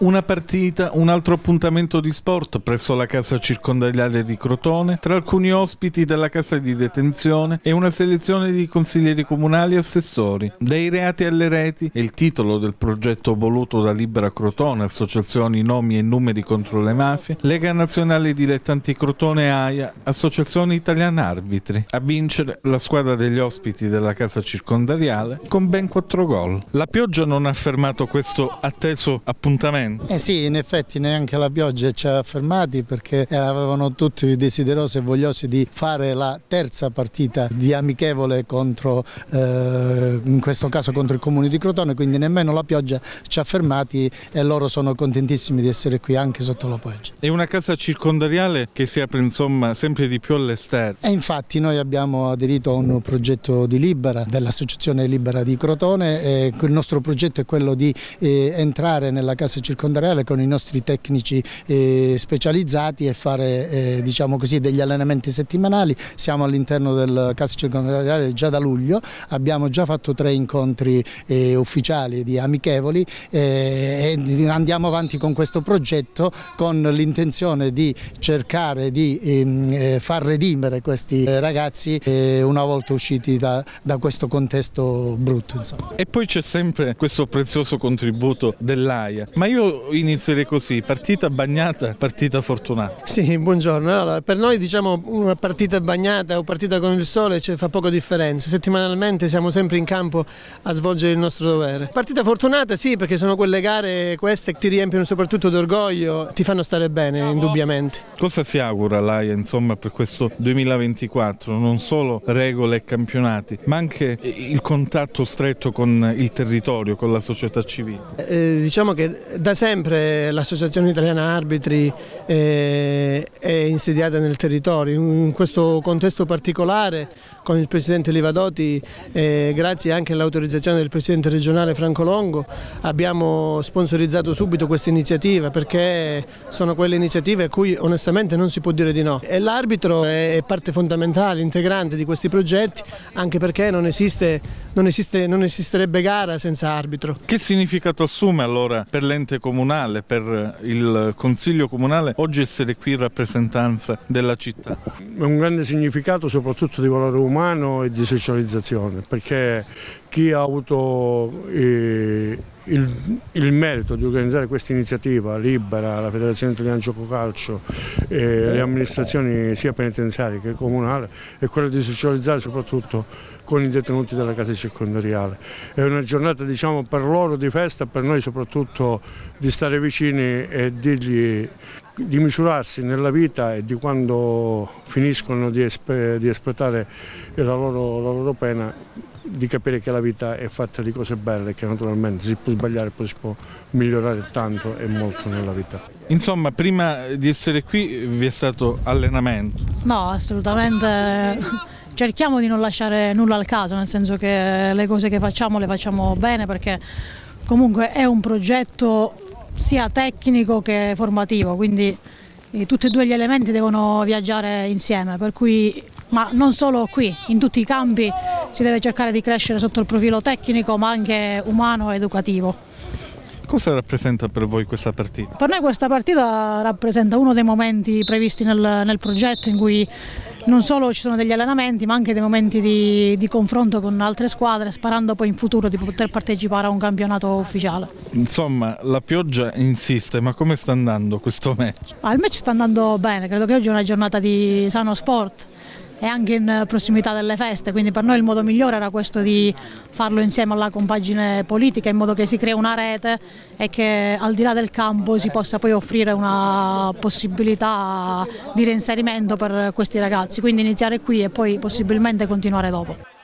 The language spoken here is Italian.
Una partita, un altro appuntamento di sport presso la casa circondariale di Crotone, tra alcuni ospiti della casa di detenzione e una selezione di consiglieri comunali e assessori. Dai reati alle reti è il titolo del progetto voluto da Libera Crotone, associazioni nomi e numeri contro le mafie, Lega Nazionale Dilettanti Crotone AIA, Associazione Italiana Arbitri. A vincere la squadra degli ospiti della casa circondariale con ben quattro gol. La pioggia non ha fermato questo atteso appuntamento eh sì, in effetti neanche la pioggia ci ha fermati perché avevano tutti desiderosi e vogliosi di fare la terza partita di amichevole contro, eh, in questo caso contro il comune di Crotone, quindi nemmeno la pioggia ci ha fermati e loro sono contentissimi di essere qui anche sotto la pioggia. È una casa circondariale che si apre insomma sempre di più all'esterno. E infatti noi abbiamo aderito a un progetto di Libera, dell'Associazione Libera di Crotone il nostro progetto è quello di eh, entrare nella casa circondariale circondariale con i nostri tecnici eh, specializzati e fare eh, diciamo così, degli allenamenti settimanali. Siamo all'interno del CAS circondariale già da luglio, abbiamo già fatto tre incontri eh, ufficiali di amichevoli eh, e andiamo avanti con questo progetto con l'intenzione di cercare di ehm, eh, far redimere questi eh, ragazzi una volta usciti da, da questo contesto brutto. Insomma. E poi c'è sempre questo prezioso contributo dell'AIA, ma io inizierei così, partita bagnata, partita fortunata. Sì, buongiorno. Allora, per noi diciamo una partita bagnata o partita con il sole cioè, fa poca differenza. Settimanalmente siamo sempre in campo a svolgere il nostro dovere. Partita fortunata sì, perché sono quelle gare queste che ti riempiono soprattutto d'orgoglio, ti fanno stare bene indubbiamente. Cosa si augura l'AIA insomma per questo 2024? Non solo regole e campionati, ma anche il contatto stretto con il territorio, con la società civile. Eh, diciamo che da sempre l'Associazione Italiana Arbitri eh, è insediata nel territorio, in questo contesto particolare con il Presidente Livadotti, eh, grazie anche all'autorizzazione del Presidente regionale Franco Longo, abbiamo sponsorizzato subito questa iniziativa perché sono quelle iniziative a cui onestamente non si può dire di no. L'arbitro è parte fondamentale, integrante di questi progetti, anche perché non, esiste, non, esiste, non esisterebbe gara senza arbitro. Che significato assume allora per l'ente comunale? Comunale, per il Consiglio comunale, oggi essere qui in rappresentanza della città? È un grande significato soprattutto di valore umano e di socializzazione, perché chi ha avuto eh, il, il, merito di organizzare questa iniziativa libera, la Federazione Italiana Gioco Calcio, eh, le amministrazioni sia penitenziarie che comunali, è quella di socializzare soprattutto con i detenuti della casa circondariale. È una giornata diciamo, per loro di festa, per noi soprattutto di stare vicini e dirgli di misurarsi nella vita e di quando finiscono di, esp di espletare la loro, la loro pena di capire che la vita è fatta di cose belle e che naturalmente si può sbagliare, poi si può migliorare tanto e molto nella vita. Insomma, prima di essere qui vi è stato allenamento? No, assolutamente cerchiamo di non lasciare nulla al caso, nel senso che le cose che facciamo le facciamo bene perché comunque è un progetto sia tecnico che formativo, quindi eh, tutti e due gli elementi devono viaggiare insieme, per cui, ma non solo qui, in tutti i campi si deve cercare di crescere sotto il profilo tecnico ma anche umano e educativo. Cosa rappresenta per voi questa partita? Per noi questa partita rappresenta uno dei momenti previsti nel, nel progetto in cui non solo ci sono degli allenamenti ma anche dei momenti di, di, confronto con altre squadre sperando poi in futuro di poter partecipare a un campionato ufficiale. Insomma la pioggia insiste ma come sta andando questo match? Ah, il match sta andando bene, credo che oggi è una giornata di sano sport e anche in prossimità delle feste, quindi per noi il modo migliore era questo di farlo insieme alla compagine politica in modo che si crea una rete e che al di là del campo si possa poi offrire una possibilità di reinserimento per questi ragazzi, quindi iniziare qui e poi possibilmente continuare dopo.